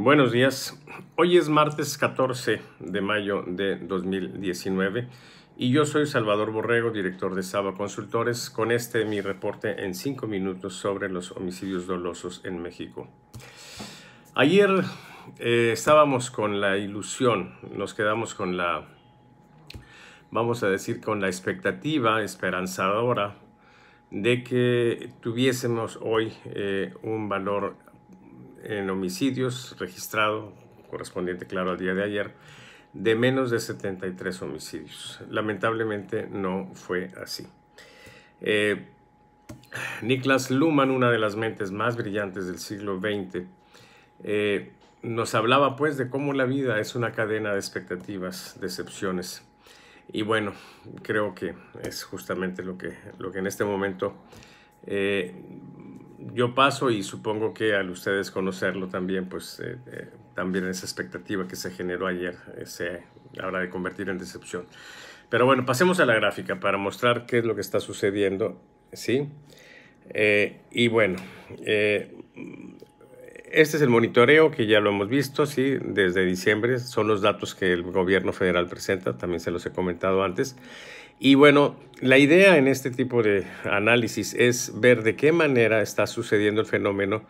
Buenos días. Hoy es martes 14 de mayo de 2019 y yo soy Salvador Borrego, director de Saba Consultores, con este mi reporte en cinco minutos sobre los homicidios dolosos en México. Ayer eh, estábamos con la ilusión, nos quedamos con la, vamos a decir, con la expectativa esperanzadora de que tuviésemos hoy eh, un valor en homicidios registrado, correspondiente claro al día de ayer, de menos de 73 homicidios. Lamentablemente no fue así. Eh, Niklas Luhmann, una de las mentes más brillantes del siglo XX, eh, nos hablaba pues de cómo la vida es una cadena de expectativas, decepciones. Y bueno, creo que es justamente lo que, lo que en este momento eh, yo paso y supongo que al ustedes conocerlo también, pues eh, eh, también esa expectativa que se generó ayer eh, se habrá de convertir en decepción. Pero bueno, pasemos a la gráfica para mostrar qué es lo que está sucediendo, ¿sí? y bueno, este es el monitoreo que ya lo hemos visto, ¿sí? Desde diciembre, son los datos que el gobierno federal presenta, también se los he comentado antes. Y bueno, la idea en este tipo de análisis es ver de qué manera está sucediendo el fenómeno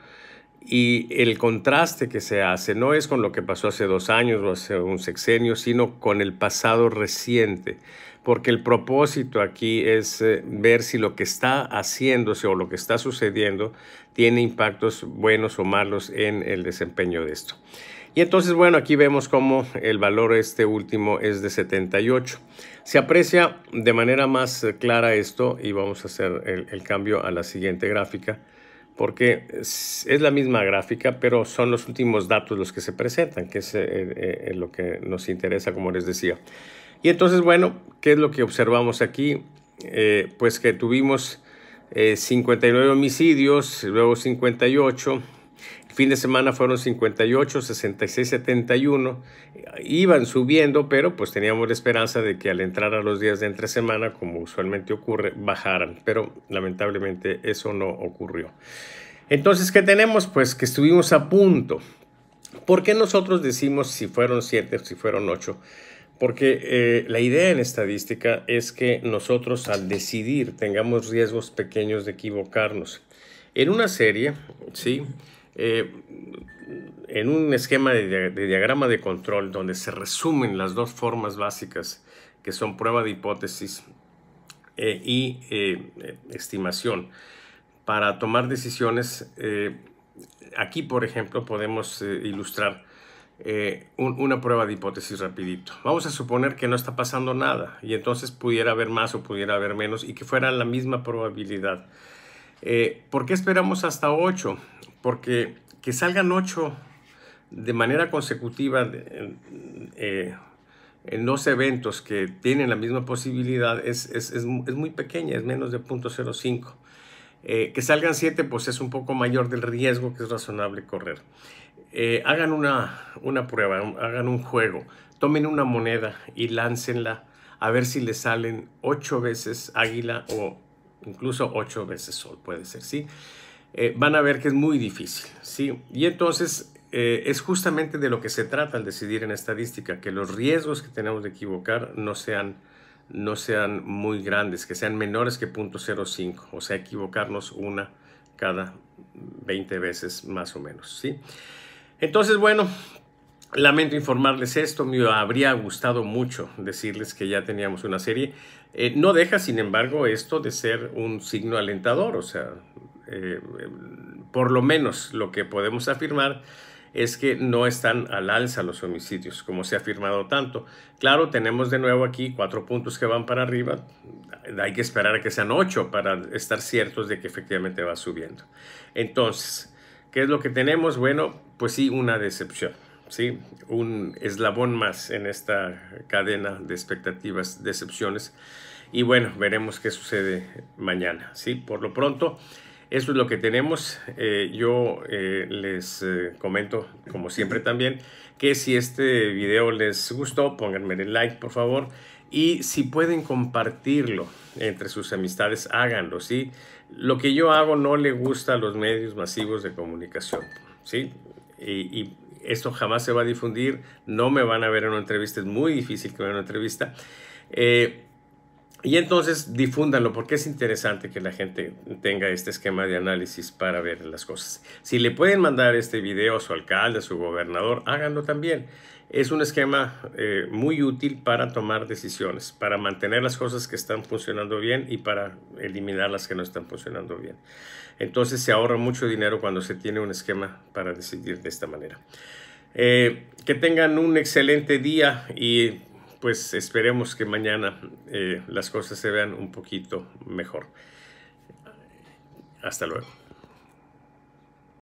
y el contraste que se hace no es con lo que pasó hace dos años o hace un sexenio, sino con el pasado reciente, porque el propósito aquí es eh, ver si lo que está haciéndose o lo que está sucediendo tiene impactos buenos o malos en el desempeño de esto. Y entonces, bueno, aquí vemos cómo el valor este último es de 78. Se aprecia de manera más clara esto y vamos a hacer el, cambio a la siguiente gráfica porque es, la misma gráfica, pero son los últimos datos los que se presentan, que es eh, eh, lo que nos interesa, como les decía. Y entonces, bueno, ¿qué es lo que observamos aquí? Eh, pues que tuvimos 59 homicidios, luego 58, fin de semana fueron 58, 66, 71. Iban subiendo, pero pues teníamos la esperanza de que al entrar a los días de entre semana, como usualmente ocurre, bajaran. Pero lamentablemente eso no ocurrió. Entonces, ¿qué tenemos? Pues que estuvimos a punto. ¿Por qué nosotros decimos si fueron 7 si fueron 8? Porque eh, la idea en estadística es que nosotros al decidir tengamos riesgos pequeños de equivocarnos. En una serie, ¿sí? Eh, en un esquema de, diagrama de control donde se resumen las dos formas básicas que son prueba de hipótesis eh, y eh, estimación para tomar decisiones. aquí, por ejemplo, podemos ilustrar una prueba de hipótesis rapidito. Vamos a suponer que no está pasando nada y entonces pudiera haber más o pudiera haber menos y que fuera la misma probabilidad. ¿Por qué esperamos hasta 8? Porque que salgan ocho de manera consecutiva eh, en dos eventos que tienen la misma posibilidad es, muy pequeña, es menos de 0.05. Eh, que salgan siete, pues es un poco mayor del riesgo que es razonable correr. Eh, hagan una, una prueba, hagan un juego, tomen una moneda y láncenla a ver si le salen ocho veces águila o incluso ocho veces sol, puede ser, ¿sí? Eh, van a ver que es muy difícil, ¿sí? Y entonces eh, es justamente de lo que se trata al decidir en estadística, que los riesgos que tenemos de equivocar no sean, no sean muy grandes, que sean menores que 0.05, o sea, equivocarnos una cada 20 veces más o menos, ¿sí? Entonces, bueno, Lamento informarles esto, me habría gustado mucho decirles que ya teníamos una serie. Eh, no deja, sin embargo, esto de ser un signo alentador, o sea, eh, por lo menos lo que podemos afirmar es que no están al alza los homicidios, como se ha afirmado tanto. Claro, tenemos de nuevo aquí cuatro puntos que van para arriba. Hay que esperar a que sean ocho para estar ciertos de que efectivamente va subiendo. Entonces, ¿qué es lo que tenemos? Bueno, pues sí, una decepción. ¿sí? Un eslabón más en esta cadena de expectativas, decepciones. Y bueno, veremos qué sucede mañana. ¿sí? Por lo pronto, eso es lo que tenemos. Eh, yo eh, les eh, comento, como siempre también, que si este video les gustó, pónganme el like, por favor. Y si pueden compartirlo entre sus amistades, háganlo, ¿sí? Lo que yo hago no le gusta a los medios masivos de comunicación, ¿sí? Y, esto jamás se va a difundir, no me van a ver en una entrevista, es muy difícil que vean una entrevista. Y entonces difúndanlo porque es interesante que la gente tenga este esquema de análisis para ver las cosas. Si le pueden mandar este video a su alcalde, a su gobernador, háganlo también. Es un esquema eh, muy útil para tomar decisiones, para mantener las cosas que están funcionando bien y para eliminar las que no están funcionando bien. Entonces se ahorra mucho dinero cuando se tiene un esquema para decidir de esta manera. Eh, que tengan un excelente día y pues esperemos que mañana eh, las cosas se vean un poquito mejor. Hasta luego.